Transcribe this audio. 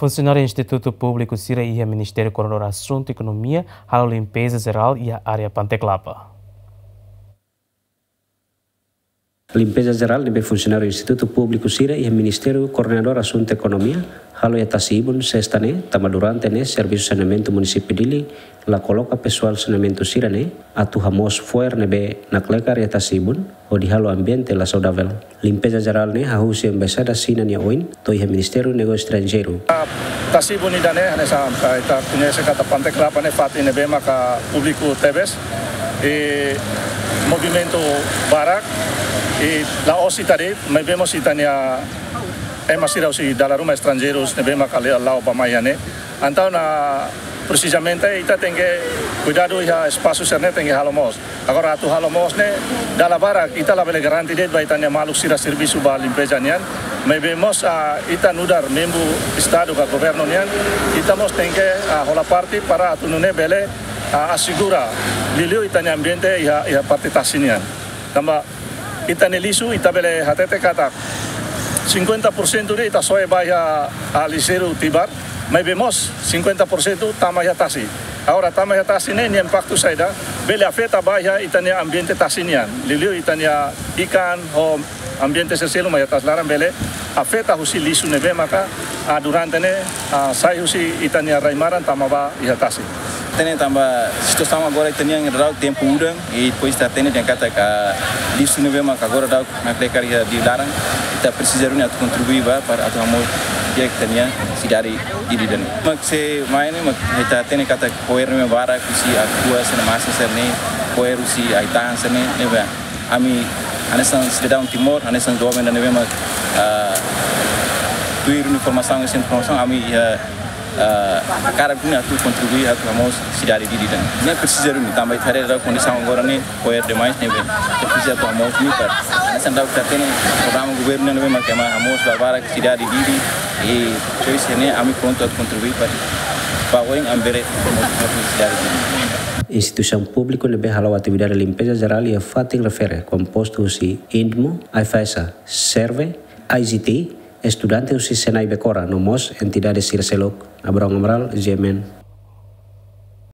Funcionário do Instituto Público Sira e Ministério Coronel Assunto Economia, a limpeza geral e a área Panteclapa. Limpeza geral de funcionário do Instituto Público Sira e Ministério Coordenador Assunto Economia, halo ya tasibun sestane tama durante ne serviço saneamento município dili la coloca pessoal saneamento sira ne atu hamos fuer nebe na klekar ya tasibun o di halo ambiente la saudável. Limpeza geral ne hahusi embasada sina ni oin to ia Ministério Negócio Estrangeiro. Tasibun ida ne hane sa ita punya sekata pantek rapa ne fati nebe maka publiku tebes e movimento barak e la osi tadi mebemos itania é masira usi dalla Roma estrangeiros ne bema kali Allah pamayane antau na precisamente ita tenge cuidado ya espaço serne tenge halomos. Agora tu halomos ne dalla bara ita la bele garanti det ba itania maluk sira serviço ba limpeza nian. Me vemos a ita nudar membu estado ka governo nian. Ita mos tenge a hola parte para tu nune bele a assicura lilio itania ambiente ya ya parte tasinian tamba ita nelisu ita bele hatete kata 50% de ita soe vaya a liceiro tibar, mas vemos 50% tama ya tasi. Agora tama ya tasi ne impacto saida, bele afeta vaya itania ambiente tasinian. Lilio itania ikan o ambiente seselo mas tas laran bele afeta husi lisu nebe maka a durante ne a sai husi itania raimaran tama ba ya tasi. Tene tamba situação agora tinha em rau tempo urang e depois está tendo yang kata ka lisu nebe maka agora dau na klekaria di larang kita precisar untuk contribuir para atau mau dia tanya si dari diri dan. Mak se main mak kita tene kata poer me bara kusi akua sene masa sene poer usi aitan sene ne ba. Ami anesan sedang timur anesan dua men dan ne mak tuir informação essa informação ami ya cara punya tu contribuir a vamos se dar diri dan ne precisar ni tambah tare da condição agora ne poer demais ne ba precisa tu amos ni para sanda katene programa governo ne ma kama amos barbara que se dar diri e choice ne ami pronto a contribuir para o ambere se dar Instituição pública nebe halau atividade de limpeza geral e a fatin refere composto usi INDMO, AFSA, serve, ICT, estudante usi Senai Becora, nomos entidade Sirselok, Abraham Amral, Jemen,